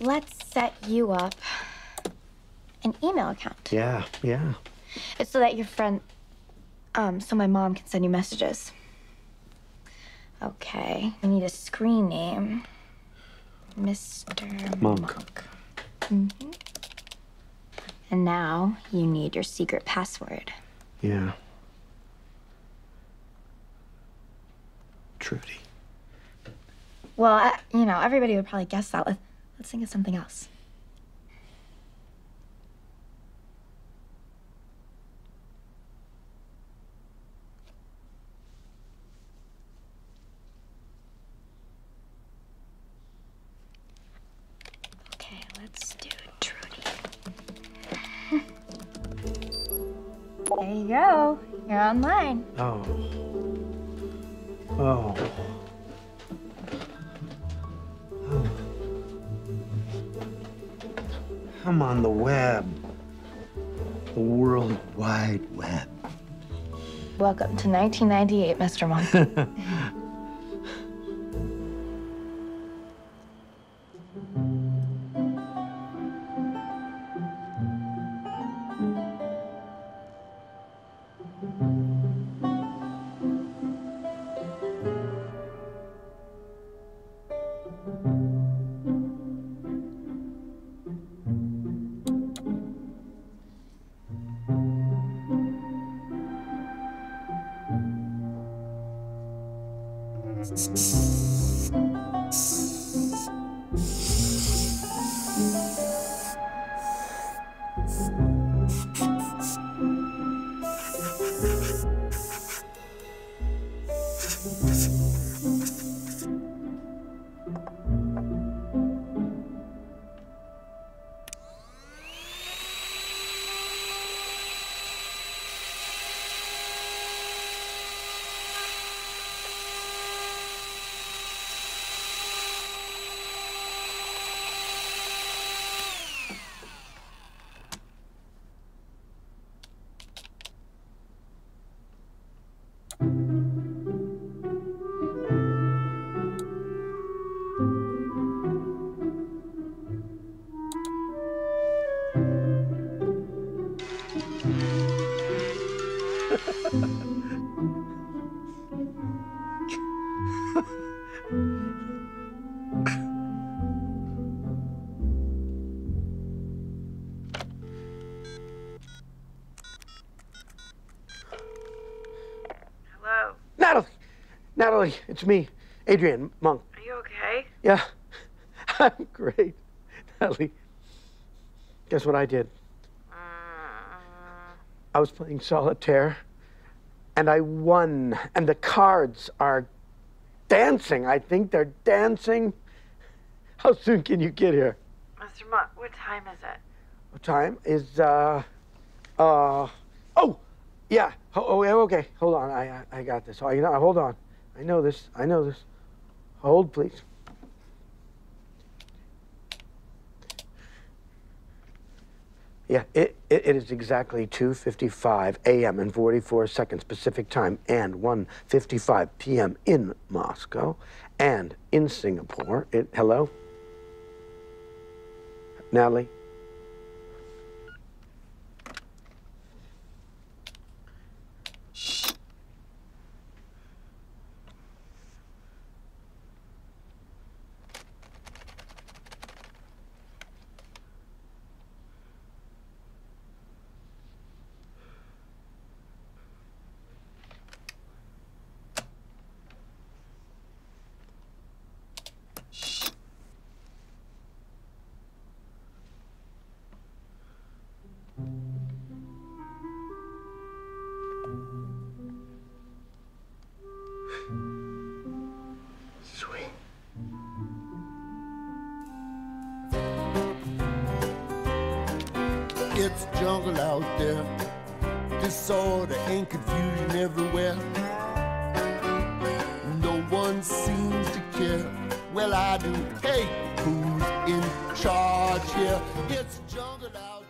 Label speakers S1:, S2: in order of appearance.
S1: let's set you up an email account.
S2: Yeah, yeah.
S1: It's so that your friend, um, so my mom can send you messages. Okay, we need a screen name. Mr.
S2: Monk.
S1: Monk. Mhm. And now you need your secret password.
S2: Yeah. Trudy.
S1: Well, I, you know, everybody would probably guess that. Let, let's think of something else. Okay, let's do Trudy. There you go. You're online.
S2: Oh. Oh. I'm on the web. The World Wide Web.
S1: Welcome to 1998, Mr. Monk.
S3: Hello.
S2: Natalie, it's me, Adrian Monk.
S3: Are you okay?
S2: Yeah, I'm great. Natalie, guess what I did? I was playing solitaire and I won, and the cards are dancing. I think they're dancing. How soon can you get here?
S3: Mr. Monk, what time is it?
S2: What time is, uh, uh, oh, yeah. Oh, oh, okay. Hold on. I, I, I got this. Oh, you know, hold on. I know this. I know this. Hold, please. Yeah, it, it, it is exactly 2.55 a.m. and 44 seconds Pacific time and 1.55 p.m. in Moscow and in Singapore. It, hello? Natalie?
S4: It's jungle out there. Disorder and confusion everywhere. No one seems to care. Well, I do. Hey, who's in charge here? It's jungle out